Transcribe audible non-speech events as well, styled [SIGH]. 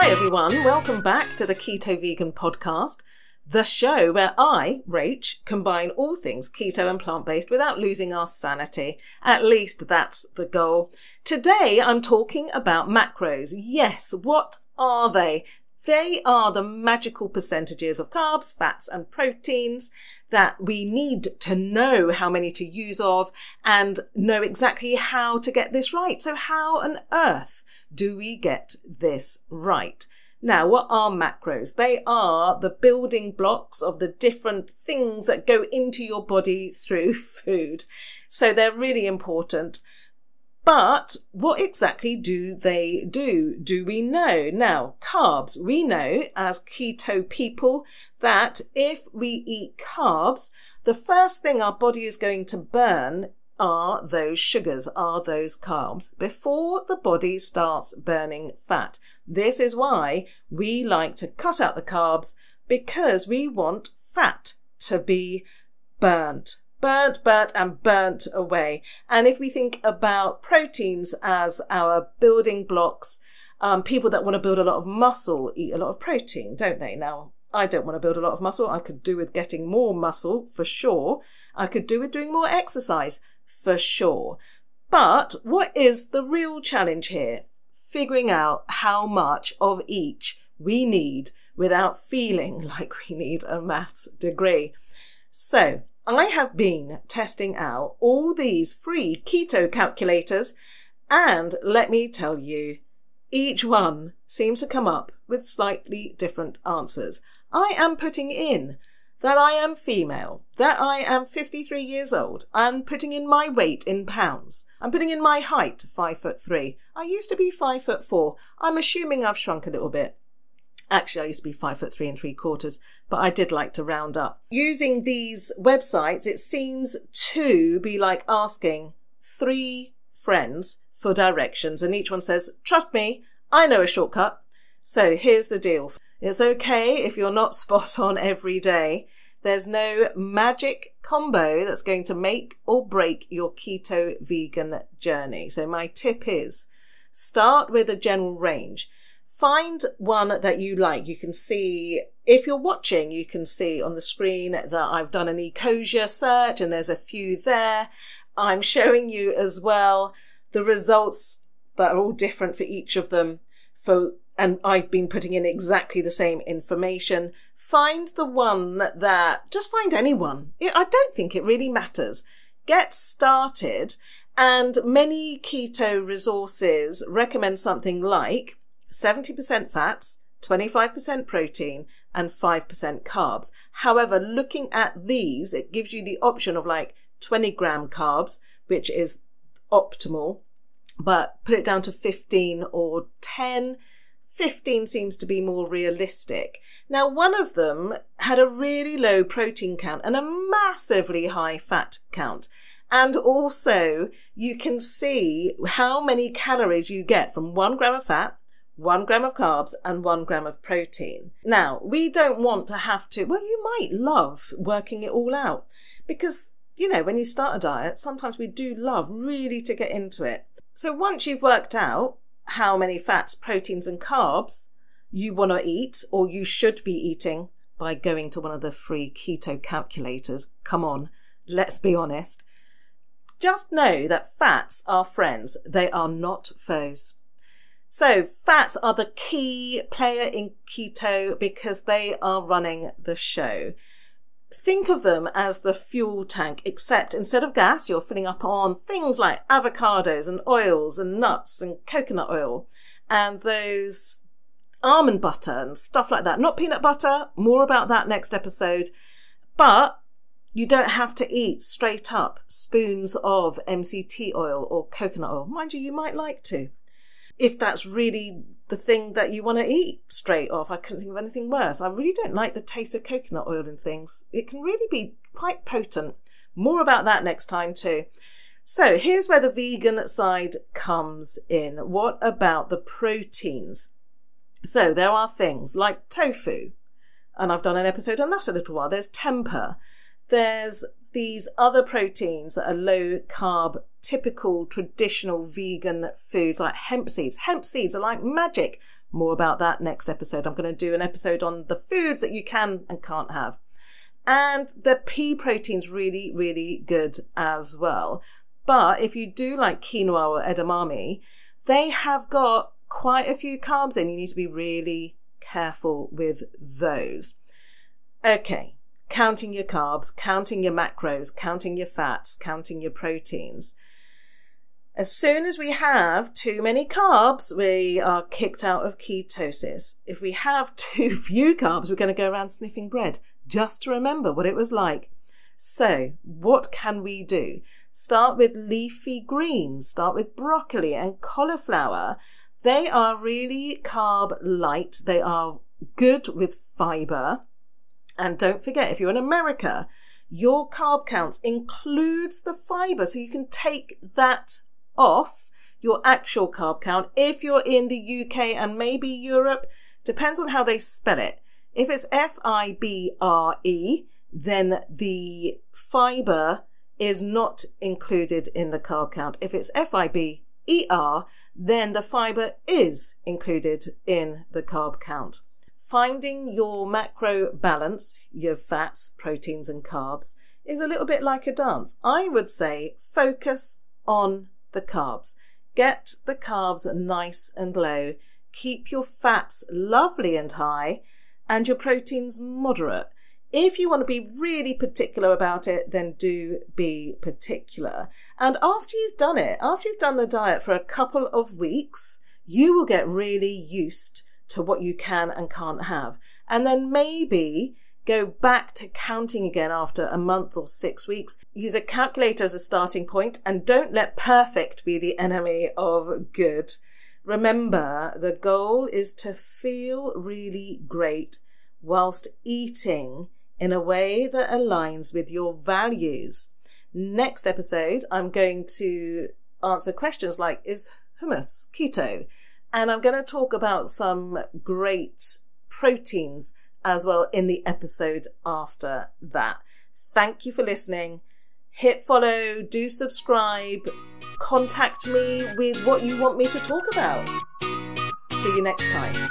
Hi, everyone. Welcome back to the Keto Vegan Podcast, the show where I, Rach, combine all things keto and plant based without losing our sanity. At least that's the goal. Today, I'm talking about macros. Yes, what are they? They are the magical percentages of carbs, fats, and proteins that we need to know how many to use of and know exactly how to get this right. So, how on earth do we get this right? Now, what are macros? They are the building blocks of the different things that go into your body through [LAUGHS] food. So they're really important. But what exactly do they do? Do we know? Now, carbs, we know as keto people that if we eat carbs, the first thing our body is going to burn are those sugars, are those carbs, before the body starts burning fat. This is why we like to cut out the carbs because we want fat to be burnt burnt, burnt, and burnt away. And if we think about proteins as our building blocks, um, people that want to build a lot of muscle eat a lot of protein, don't they? Now, I don't want to build a lot of muscle. I could do with getting more muscle for sure. I could do with doing more exercise for sure. But what is the real challenge here? Figuring out how much of each we need without feeling [LAUGHS] like we need a maths degree. So, I have been testing out all these free keto calculators, and let me tell you, each one seems to come up with slightly different answers. I am putting in that I am female, that I am 53 years old, I'm putting in my weight in pounds. I'm putting in my height, five foot three. I used to be five foot four. I'm assuming I've shrunk a little bit. Actually, I used to be five foot three and three quarters, but I did like to round up. Using these websites, it seems to be like asking three friends for directions, and each one says, Trust me, I know a shortcut. So here's the deal it's okay if you're not [LAUGHS] spot on every day. There's no magic combo that's going to make or break your keto vegan journey. So, my tip is start with a general range find one that you like. You can see, if you're watching, you can see on the screen that I've done an Ecosia search and there's a few there. I'm showing you as well the results that are all different for each of them for and I've been putting in exactly the same information. Find the one that just find anyone. I don't think it really matters. Get started and many keto resources recommend something like 70% fats, 25% protein, and 5% carbs. However, looking at these, it gives you the option of like 20 gram carbs, which is optimal, but put it down to 15 or 10. 15 seems to be more realistic. Now, one of them had a really low protein count and a massively high fat count. And also, you can see how many calories you get from one gram of fat, one gram of carbs and one gram of protein. Now, we don't want to have to, well, you might love working it all out because, you know, when you start a diet, sometimes we do love really to get into it. So once you've worked out how many fats, proteins, and carbs you want to eat or you should be eating by going to one of the free keto calculators, come on, let's be honest. Just know that fats are friends, they are not foes. So fats are the key player in keto because they are running the show. Think of them as the fuel tank, except instead of gas, you're filling up on things like avocados and oils and nuts and coconut oil and those almond butter and stuff like that. Not peanut butter, more about that next episode. But you don't have to eat straight up spoons of MCT oil or coconut oil. Mind you, you might like to if that's really the thing that you want to eat straight off. I couldn't think of anything worse. I really don't like the taste of coconut oil in things. It can really be quite potent. More about that next time too. So here's where the vegan side comes in. What about the proteins? So there are things like tofu, and I've done an episode on that a little while. There's tempeh. There's these other proteins that are low carb, typical traditional vegan foods like hemp seeds. Hemp seeds are like magic. More about that next episode. I'm going to do an episode on the foods that you can and can't have. And the pea protein's really, really good as well. But if you do like quinoa or edamame, they have got quite a few carbs in. You need to be really careful with those. Okay, counting your carbs, counting your macros, counting your fats, counting your proteins. As soon as we have too many carbs, we are kicked out of ketosis. If we have [LAUGHS] too few carbs, we're going to go around sniffing bread just to remember what it was like. So, what can we do? Start with leafy greens, start with broccoli and cauliflower. They are really carb light, they are good with fiber. And don't forget, if you're in America, your carb counts includes the fiber, so you can take that off your actual carb count if you're in the UK and maybe Europe. Depends on how they spell it. If it's F I B R E, then the fiber is not included in the carb count. If it's F I B E R, then the fiber is included in the carb count. Finding your macro balance, your fats, proteins, and carbs, is a little bit like a dance. I would say focus on the carbs. Get the carbs nice and low. Keep your fats lovely and high and your proteins moderate. If you want to be really particular about it, then do be particular. And after you've done it, after you've done the diet for a couple of weeks, you will get really used to what you can and can't have. And then maybe go back to counting again after a month or six weeks. Use a calculator as a starting point and don't let perfect be the enemy of good. Remember, the goal is to feel really great whilst eating in a way that aligns with your values. Next episode, I'm going to answer questions like Is hummus keto? And I'm going to talk about some great proteins as well in the episode after that. Thank you for listening. Hit follow, do subscribe, contact me with what you want me to talk about. See you next time.